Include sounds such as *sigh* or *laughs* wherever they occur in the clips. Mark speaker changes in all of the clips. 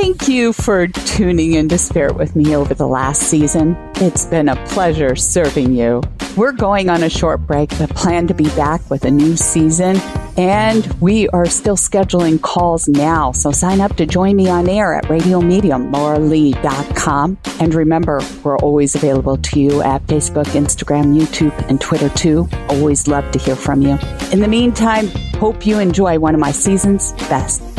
Speaker 1: Thank you for tuning into Spirit with me over the last season. It's been a pleasure serving you. We're going on a short break, but plan to be back with a new season. And we are still scheduling calls now. So sign up to join me on air at radiomediumlauralee.com. And remember, we're always available to you at Facebook, Instagram, YouTube, and Twitter too. Always love to hear from you. In the meantime, hope you enjoy one of my season's best.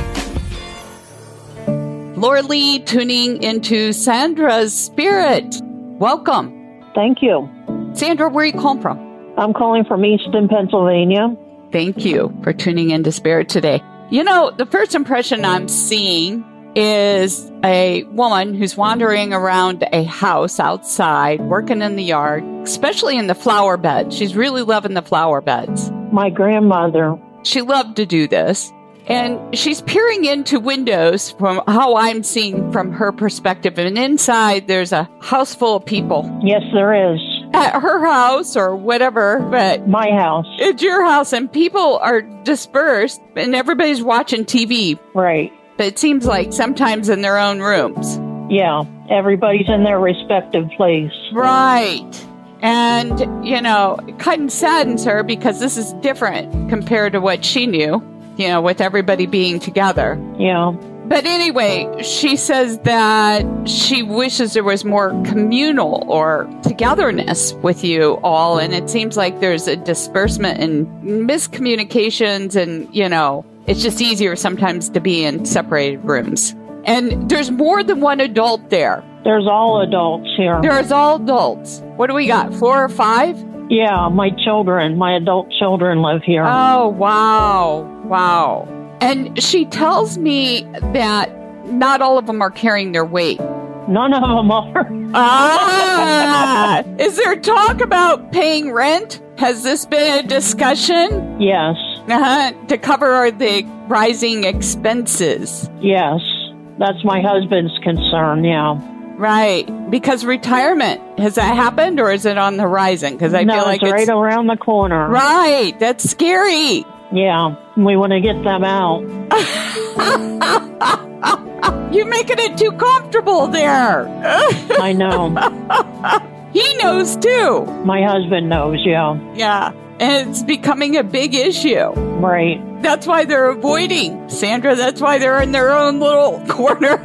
Speaker 1: Laura Lee tuning into Sandra's spirit. Welcome.
Speaker 2: Thank you.
Speaker 1: Sandra, where are you calling from?
Speaker 2: I'm calling from Easton, Pennsylvania.
Speaker 1: Thank you for tuning into Spirit today. You know, the first impression I'm seeing is a woman who's wandering around a house outside, working in the yard, especially in the flower beds. She's really loving the flower beds.
Speaker 2: My grandmother.
Speaker 1: She loved to do this. And she's peering into windows from how I'm seeing from her perspective. And inside, there's a house full of people.
Speaker 2: Yes, there is.
Speaker 1: At her house or whatever, but
Speaker 2: My house.
Speaker 1: it's your house and people are dispersed and everybody's watching TV.
Speaker 2: Right.
Speaker 1: But it seems like sometimes in their own rooms.
Speaker 2: Yeah. Everybody's in their respective place.
Speaker 1: Right. And, you know, it kind of saddens her because this is different compared to what she knew, you know, with everybody being together.
Speaker 2: Yeah.
Speaker 1: But anyway, she says that she wishes there was more communal or togetherness with you all. And it seems like there's a disbursement and miscommunications. And, you know, it's just easier sometimes to be in separated rooms. And there's more than one adult there.
Speaker 2: There's all adults here.
Speaker 1: There's all adults. What do we got? Four or five?
Speaker 2: Yeah, my children, my adult children live here.
Speaker 1: Oh, wow. Wow. And she tells me that not all of them are carrying their weight.
Speaker 2: None of them are. *laughs*
Speaker 1: Ah! Is there talk about paying rent? Has this been a discussion
Speaker 2: yes.
Speaker 1: uh-huh, to cover the rising expenses?
Speaker 2: Yes. That's my husband's concern. Yeah.
Speaker 1: Right. Because retirement, has that happened or is it on the horizon? Because I
Speaker 2: no,
Speaker 1: feel like
Speaker 2: it's right
Speaker 1: it's.
Speaker 2: around the corner.
Speaker 1: Right. That's scary.
Speaker 2: Yeah. We want to get them out. *laughs*
Speaker 1: You're making it too comfortable there. *laughs*
Speaker 2: I know.
Speaker 1: he knows too.
Speaker 2: my husband knows. Yeah.
Speaker 1: Yeah. And it's becoming a big issue.
Speaker 2: Right.
Speaker 1: That's why they're avoiding Sandra. That's why they're in their own little *laughs* corner,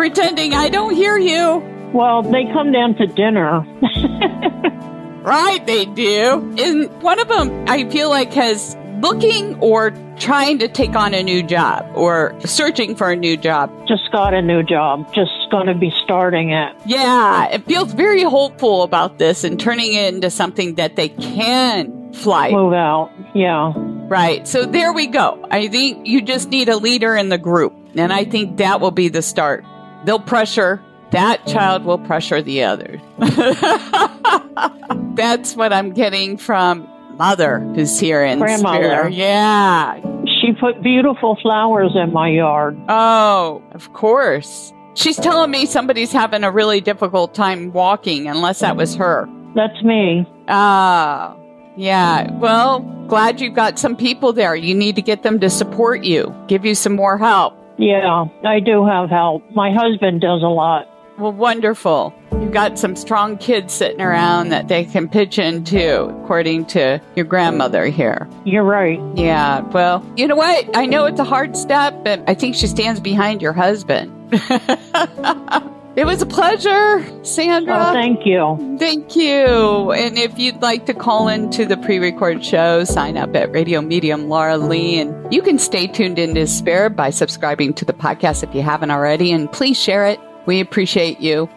Speaker 1: pretending I don't hear you.
Speaker 2: Well, they come down to dinner. *laughs*
Speaker 1: Right, they do. And one of them, I feel like, has looking or trying to take on a new job or searching for a new job.
Speaker 2: Just got a new job. Just going to be starting it.
Speaker 1: Yeah, it feels very hopeful about this and turning it into something that they can fly.
Speaker 2: Move out. Yeah.
Speaker 1: Right. So there we go. I think you just need a leader in the group. And I think that will be the start. They'll pressure, that child will pressure the others. *laughs* That's what I'm getting from mother who's here in
Speaker 2: Grandmother.
Speaker 1: spirit. Yeah.
Speaker 2: She put beautiful flowers in my yard.
Speaker 1: Oh, of course. She's telling me somebody's having a really difficult time walking, unless that was her.
Speaker 2: That's me.
Speaker 1: Ah, yeah. Well, glad you've got some people there. You need to get them to support you, give you some more help.
Speaker 2: Yeah, I do have help. My husband does a lot.
Speaker 1: Well, wonderful. You've got some strong kids sitting around that they can pitch into, according to your grandmother here.
Speaker 2: You're right.
Speaker 1: Yeah, well, you know what? I know it's a hard step, but I think she stands behind your husband. *laughs* it was a pleasure, Sandra.
Speaker 2: Oh, thank you.
Speaker 1: Thank you. And if you'd like to call into the pre-recorded show, sign up at Radio Medium Laura Lee. And you can stay tuned into Spirit by subscribing to the podcast if you haven't already. And please share it. We appreciate you.